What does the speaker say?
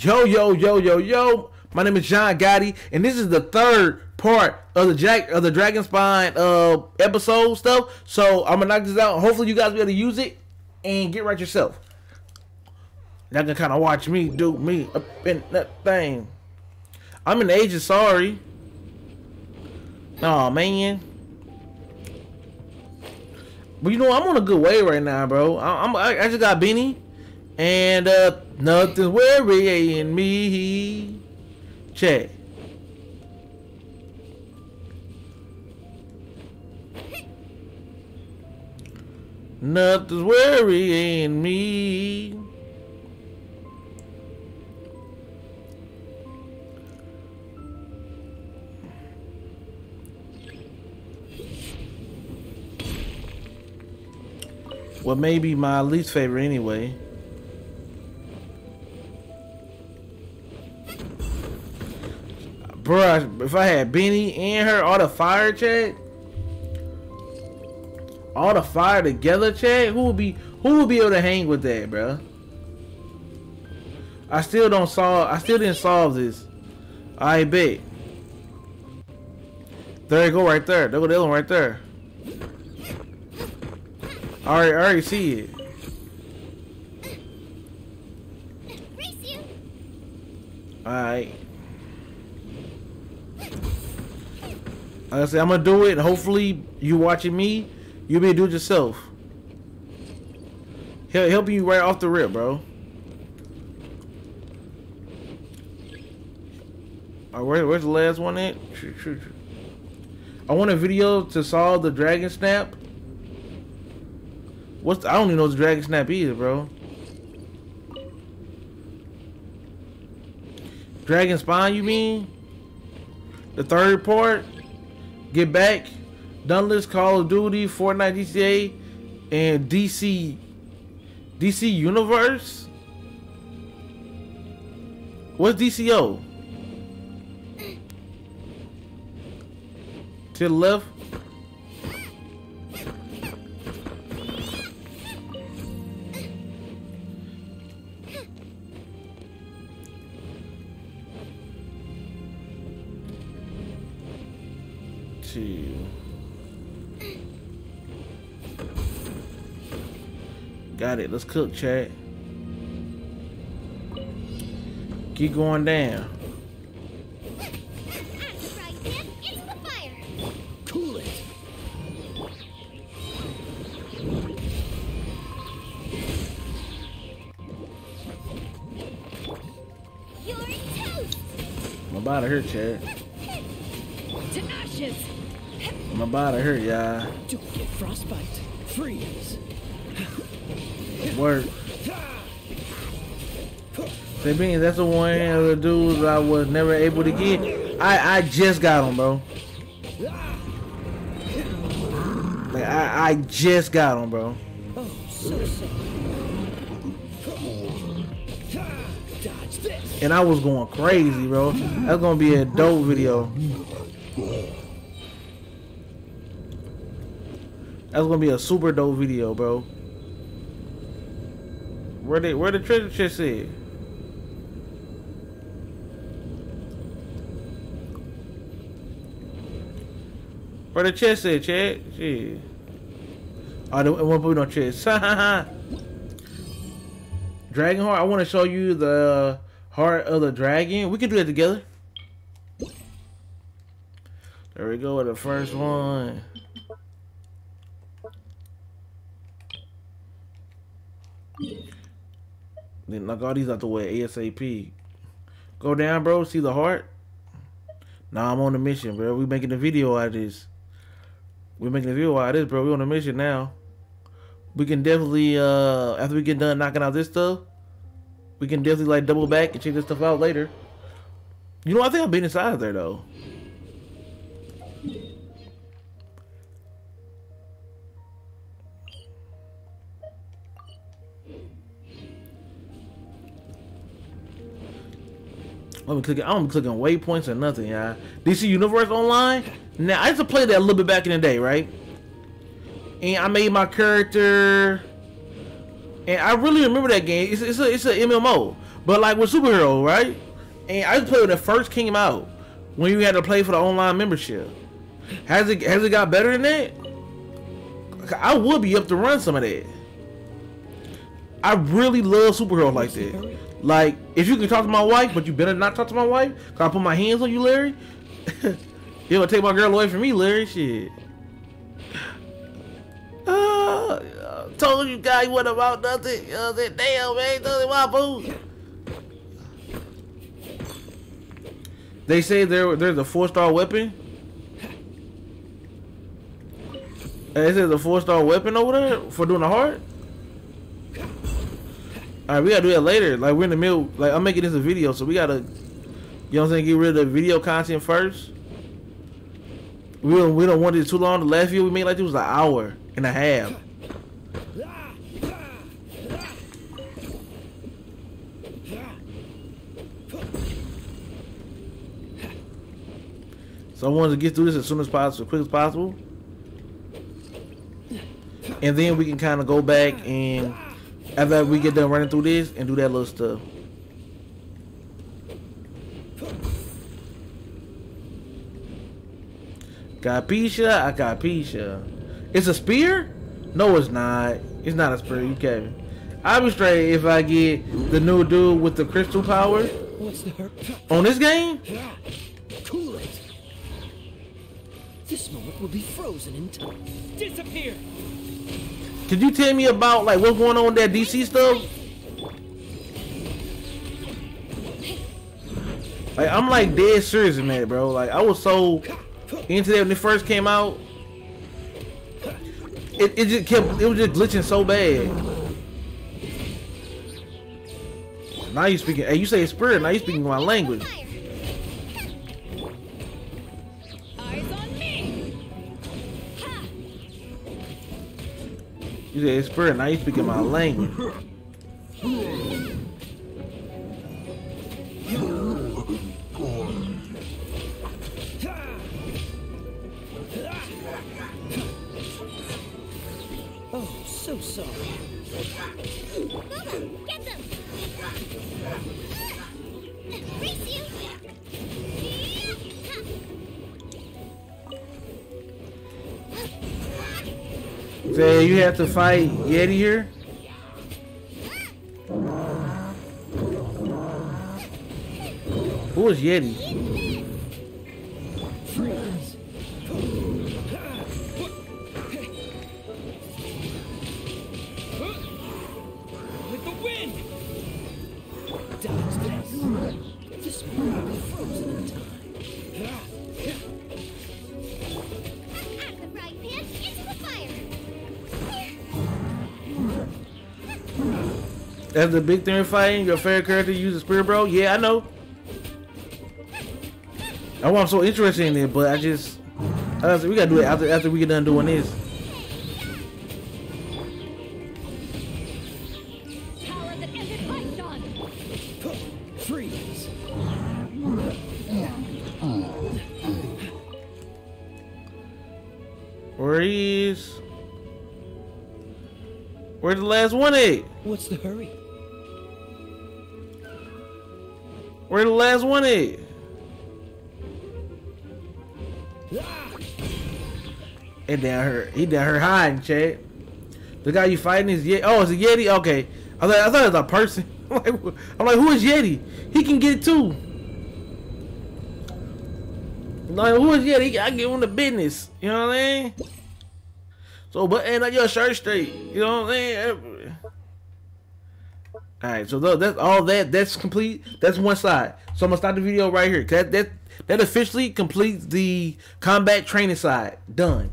Yo, yo, yo, yo, yo. My name is John Gotti, and this is the third part of the Jack of the Dragonspine uh episode stuff. So I'm gonna knock this out. Hopefully you guys be able to use it and get right yourself. Y'all can kind of watch me do me up in that thing. I'm in the age of sorry. Oh man. But you know I'm on a good way right now, bro. I, I'm I, I just got Benny, and uh nothing's worrying me. Check. Nothing's worrying me. Well, maybe my least favorite anyway. Bruh, if I had Benny and her, all the fire chat, all the fire together chat, who would be who would be able to hang with that, bruh? I still don't solve. I still didn't solve this. I bet. There you go, right there. There go the other one right there. I already, I already see it. Alright. I said, I'm gonna do it. Hopefully, you watching me, you'll be do it yourself. He'll help you right off the rip, bro. Alright, where, where's the last one at? I want a video to solve the dragon snap. What's the, I don't even know what the dragon snap is, bro. Dragonspine, you mean? The third part? Get back. Dunless, Call of Duty, Fortnite, GTA, and DC DC Universe? What's DCO? To the left? Got it. Let's cook, chat. Keep going down. Cool it. You're toast! I'm about to hurt, chat. To ashes. I'm about to hurt, y'all. Don't get frostbite. Freeze. Work. That means that's the one of the dudes I was never able to get. I I just got him, bro. Like I I just got him, bro. And I was going crazy, bro. That's gonna be a dope video. That's gonna be a super dope video, bro. Where the where the treasure chest is? Where the chest is, Chad? Shit. Oh, the one put on chest. dragon heart. I want to show you the heart of the dragon. We can do that together. There we go with the first one. Then knock all these out the way ASAP. Go down, bro. See the heart? Nah, I'm on a mission, bro. We making a video out of this. We making a video out of this, bro. We on a mission now. We can definitely, uh, after we get done knocking out this stuff, we can definitely like double back and check this stuff out later. You know, I think I've been inside of there though. I'm clicking. I'm clicking waypoints or nothing, yeah. DC Universe Online. Now I used to play that a little bit back in the day, right? And I made my character, and I really remember that game. It's it's a it's a MMO, But like with superhero, right? And I just played when it first came out, when you had to play for the online membership. Has it has it got better than that? I would be up to run some of that. I really love superheroes like that. Like, if you can talk to my wife, but you better not talk to my wife, cause I put my hands on you, Larry. you gonna take my girl away from me, Larry? Shit. Uh, told you guys what about nothing. You know what I'm? Damn, man, nothing my boo. They say there there's a four star weapon. They said a four star weapon over there for doing the heart. Alright, we gotta do that later. Like we're in the middle. Like I'm making this a video, so we gotta, you know what I'm saying, get rid of the video content first. We don't we don't want it too long. The last video we made like this was an hour and a half. So I wanted to get through this as soon as possible, as quick as possible. And then we can kind of go back and after we get done running through this and do that little stuff. Capisha, I capisha. It's a spear? No, it's not. It's not a spear. You can't. I'll be straight if I get the new dude with the crystal power What's the hurt? on this game. Yeah. Cool it. This moment will be frozen in time. Disappear. Could you tell me about like what's going on with that DC stuff? Like I'm like dead serious in that, bro. Like I was so into that when it first came out. It, it just kept it was just glitching so bad. Now you speaking hey you say spirit, now you speaking my language. You say spirit, now you speaking my language. Oh, so sorry. Momo, get them. Race you. Say you have to fight Yeti here? Who is Yeti? With the wind. That's the big thing in fighting. Your favorite character uses spirit, bro. Yeah, I know. I want so interested in it, but I just, we gotta do it after after we get done doing this. Where? Where's the last one at? What's the hurry? Where the last one at? And down her, he down her hiding, Chad. The guy you fighting is Yeti. Oh, it's a Yeti. Okay, I thought I thought it was a person. I'm like, I'm like, who is Yeti? He can get it too. Like, who is Yeti? I give him the business. You know what I mean? So, but and like your shirt straight. You know what I'm saying? All right, so that's all that. That's complete. That's one side. So I'm gonna stop the video right here. That that that officially completes the combat training side. Done.